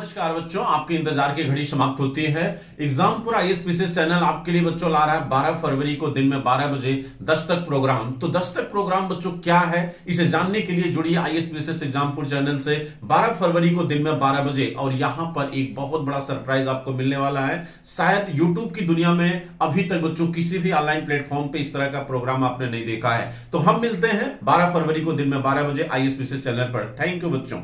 नमस्कार बच्चों, आपके इंतज़ार की घड़ी समाप्त होती है। एग्जामपुर आईएसपीसीएस चैनल आपके लिए बच्चों ला रहा है 12 फरवरी को दिन में 12 बजे दस्तक प्रोग्राम तो दस्तक प्रोग्राम बच्चों क्या है, इसे जानने के लिए जुड़िए आईएसपीसीएस एग्जामपुर चैनल से। 12 फरवरी को दिन में 12 बजे, और यहाँ पर एक बहुत बड़ा सरप्राइज़ आपको मिलने वाला है। शायद यूट्यूब की दुनिया में अभी तक बच्चों किसी भी ऑनलाइन प्लेटफॉर्म पे इस तरह का प्रोग्राम आपने नहीं देखा है। तो हम मिलते हैं बारह फरवरी को दिन में बारह बजे आईएसपीसीएस चैनल पर। थैंक यू बच्चों।